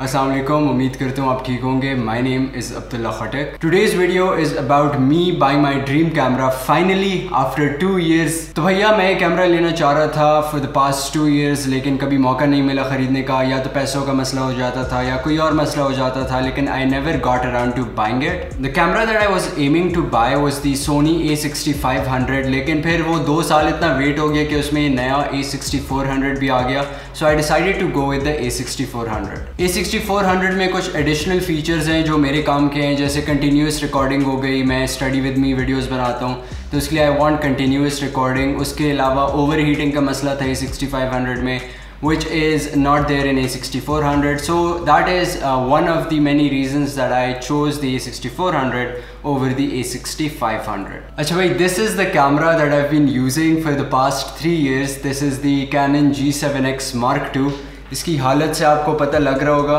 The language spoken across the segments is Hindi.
असलम उम्मीद करता हूँ आप ठीक होंगे। My name is Abdullah Khattak today's video is about me buy my dream camera finally after two years तो भैया, मैं कैमरा लेना चाह रहा था for the past two years लेकिन कभी मौका नहीं मिला ख़रीदने का। या तो पैसों का मसला हो जाता था, या कोई और मसला हो जाता था, लेकिन I never got around to buying it the camera that I was aiming to buy was the Sony A sixty five hundred लेकिन फिर वो दो साल इतना वेट हो गया कि उसमें नया ए सिक्सटी फोर हंड्रेड भी आ गया। So I decided to go with A sixty four hundred A 6400 में कुछ एडिशनल फीचर्स हैं जो मेरे काम के हैं, जैसे कंटिन्यूस रिकॉर्डिंग हो गई, मैं स्टडी विद मी वीडियोस बनाता हूँ। तो इसलिए आई वांट कंटिन्यूस रिकॉर्डिंग उसके अलावा ओवर हीटिंग का मसला था ये 6500 में which is not there in A 6400 so that is one of the many reason that I chose the A over the A अच्छा भाई this is the camera that I been using for the past three years this is then Canon G seven X mark two इसकी हालत से आपको पता लग रहा होगा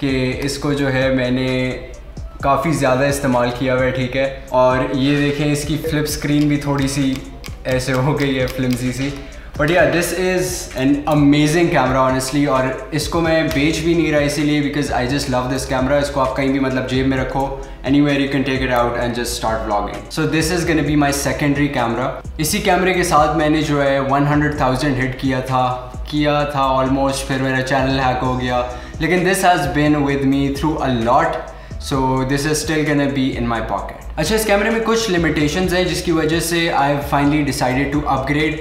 कि इसको जो है मैंने काफ़ी ज़्यादा इस्तेमाल किया हुआ है, ठीक है? और ये देखें, इसकी फ्लिप स्क्रीन भी थोड़ी सी ऐसे हो गई है flimsy C. But yeah this is an amazing camera honestly और इसको मैं बेच भी नहीं रहा इसीलिए because I just love this camera इसको आप कहीं भी मतलब जेब में रखो anywhere you can take it out and just start vlogging so this is gonna be my secondary camera इसी कैमरे के साथ मैंने जो है वन हंड्रेड थाउज़ेंड हिट किया था किया था ऑलमोस्ट फिर मेरा चैनल हैक हो गया. लेकिन this has been with me through a lot so this is still gonna be in my pocket अच्छा इस कैमरे में कुछ लिमिटेशंस हैं जिसकी वजह से I finally decided to upgrade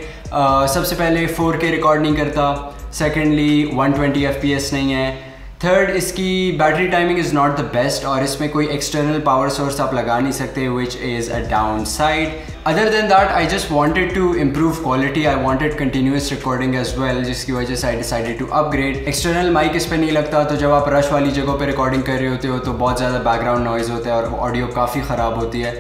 सबसे पहले 4K रिकॉर्ड नहीं करता. सेकेंडली 120 FPS नहीं है. थर्ड इसकी battery timing is not the best और इसमें कोई एक्सटर्नल पावर सोर्स आप लगा नहीं सकते which is a downside other than that I just wanted to improve quality I wanted continuous recording as well जिसकी वजह से I decided to upgrade external mic इस पर नहीं लगता तो जब आप रश वाली जगहों पर रिकॉर्डिंग कर रहे होते हो तो बहुत ज़्यादा बैकग्राउंड नॉइज़ होता है और ऑडियो काफ़ी ख़राब होती है।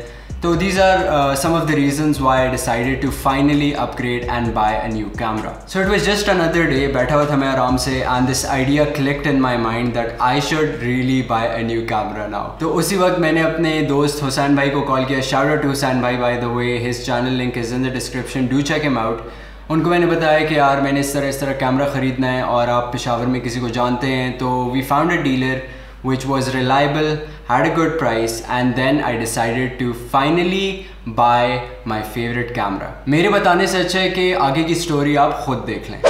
So these are uh, some of the reasons why I decided to finally upgrade and buy a new camera. So it was just another day, बैठा हुआ था मैं आराम से and this idea clicked in my mind that I should really buy a new camera now. तो उसी वक्त मैंने अपने दोस्त हुसैन भाई को कॉल किया shout out to हुसैन भाई by the way his channel link is in the description do check him out. उनको मैंने बताया कि यार मैंने इस तरह इस तरह कैमरा ख़रीदना है और आप पेशावर में किसी को जानते हैं तो we found a dealer which was reliable, had a good price and then I decided to finally buy my favorite camera. मेरे बताने से अच्छा है कि आगे की स्टोरी आप खुद देख लें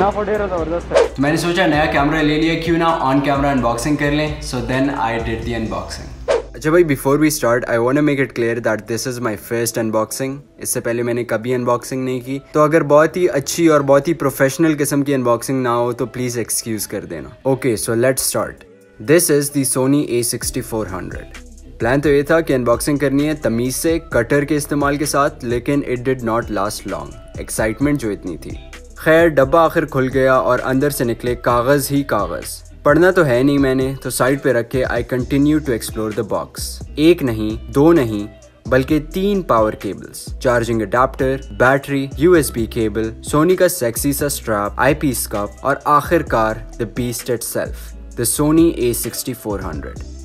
ना फोटेरो ज़बरदस्त है तो मैंने सोचा नया कैमरा ले लिया क्यों ना ऑन कैमरा अनबॉक्सिंग कर लें। So then I did the unboxing अच्छा भाई before we start I want make it clear that this is my first unboxing इससे पहले मैंने कभी अनबॉक्सिंग नहीं की। तो अगर बहुत ही अच्छी और बहुत ही प्रोफेशनल किस्म की अनबॉक्सिंग ना हो तो प्लीज़ एक्सक्यूज कर देना। Okay so let's start this is the Sony A sixty four hundred plan तो ये था कि अनबॉक्सिंग करनी है तमीज से कटर के इस्तेमाल के साथ लेकिन it did not last long excitement जो इतनी थी। खैर, डब्बा आखिर खुल गया और अंदर से निकले कागज़ ही कागज़। पढ़ना तो है नहीं मैंने तो साइड पे रखे I continue to explore the box एक नहीं, दो नहीं, बल्कि तीन power cables charging adapter battery USB cable Sony का सेक्सी सा स्ट्रैप आई पीस कप और आखिरकार the beast itself the Sony A sixty four hundred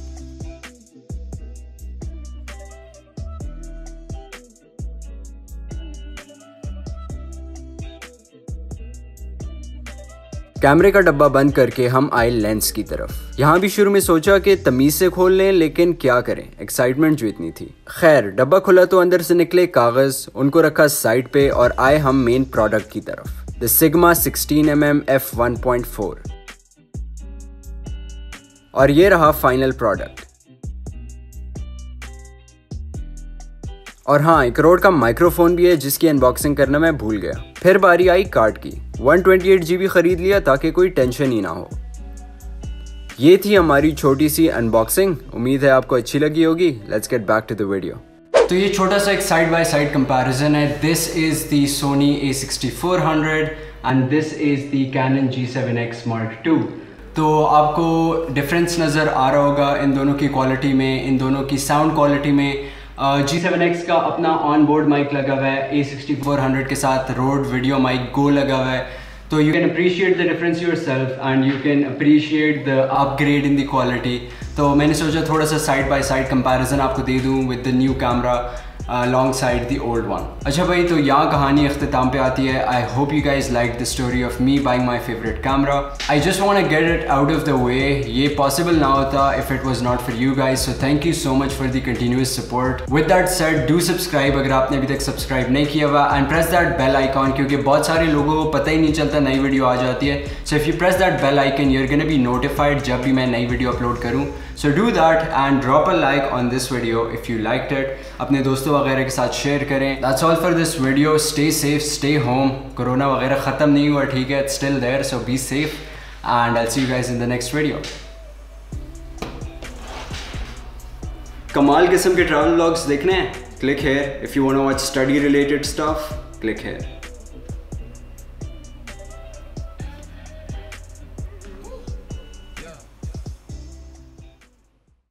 कैमरे का डब्बा बंद करके हम आए लेंस की तरफ़। यहाँ भी शुरू में सोचा कि तमीज से खोल लें, लेकिन क्या करें? एक्साइटमेंट जो इतनी थी। खैर, डब्बा खुला तो अंदर से निकले कागज़, उनको रखा साइड पे और आए हम मेन प्रोडक्ट की तरफ़। The sigma 16 M M F 1.4 और ये रहा फाइनल प्रोडक्ट और हाँ एक करोड़ का माइक्रोफोन भी है, जिसकी अनबॉक्सिंग करना मैं भूल गया। फिर बारी आई कार्ड की। 128 जीबी खरीद लिया ताकि कोई टेंशन ही ना हो। ये थी हमारी छोटी सी अनबॉक्सिंग उम्मीद है आपको अच्छी लगी होगी। Let's get back to the video तो ये छोटा सा एक साइड बाय साइड कंपैरिजन है। This is the Sony A6400 and this is the Canon G7X Mark II तो आपको डिफरेंस नज़र आ रहा होगा इन दोनों की क्वालिटी में, इन दोनों की साउंड क्वालिटी में। जी सेवन एक्स का अपना ऑन बोर्ड माइक लगा हुआ है ए सिक्सटी फोर हंड्रेड के साथ रोड वीडियो माइक गो लगा हुआ है। तो you can appreciate the difference yourself and you can appreciate the upgrade in the quality तो मैंने सोचा थोड़ा सा साइड बाई साइड कंपेरिजन आपको दे दूँ with the new camera alongside the old one अच्छा भाई तो यहाँ कहानी अख्ताम पे आती है I hope you guys like the story of me buying my favourite camera I just want get it out of the way ये पॉसिबल ना होता if it was not for you guys so thank you so much for the continuous support with that said do subscribe अगर आपने अभी तक सब्सक्राइब नहीं किया हुआ and press that bell icon क्योंकि बहुत सारे लोगों को पता ही नहीं चलता नई वीडियो आ जाती है so if you press that bell icon you're gonna be notified जब भी मैं नई वीडियो अपलोड करूँ so do that and drop a like on this video if you like it अपने दोस्तों वगैरह के साथ शेयर करें. That's all for this video stay safe stay home corona वगैरह ख़त्म नहीं हुआ, ठीक है? Still there so be safe and I see you guys in the next video कमाल किस्म के ट्रैवल व्लॉग्स देखने हैं. Click here if you want to watch study related stuff click here